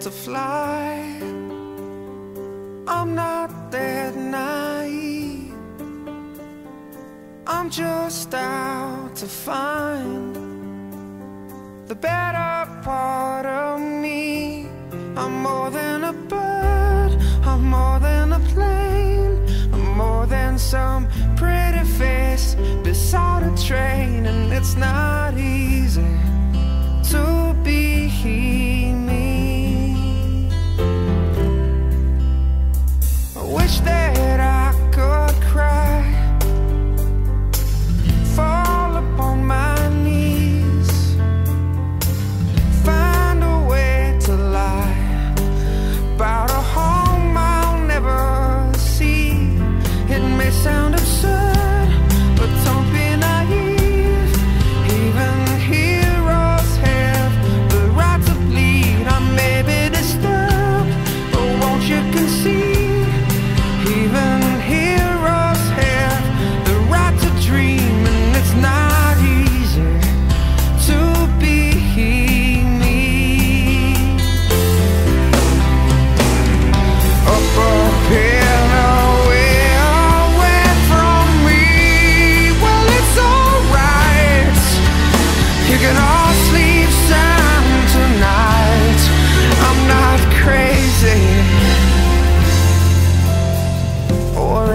to fly. I'm not that naive. I'm just out to find the better part of me. I'm more than a bird, I'm more than a plane, I'm more than some pretty face beside a train, and it's not easy wish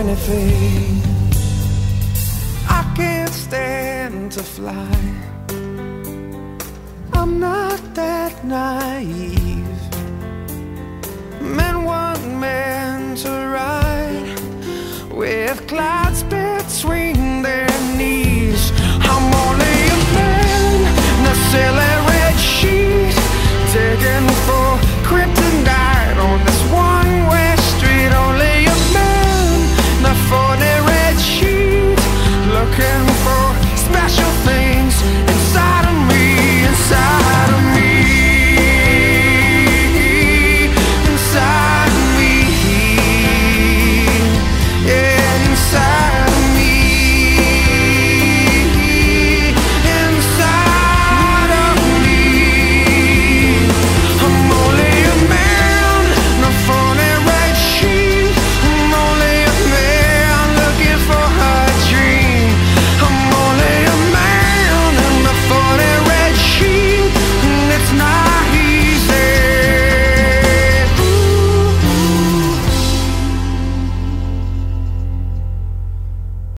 anything. I can't stand to fly. I'm not that naive. Men weren't meant to ride with clouds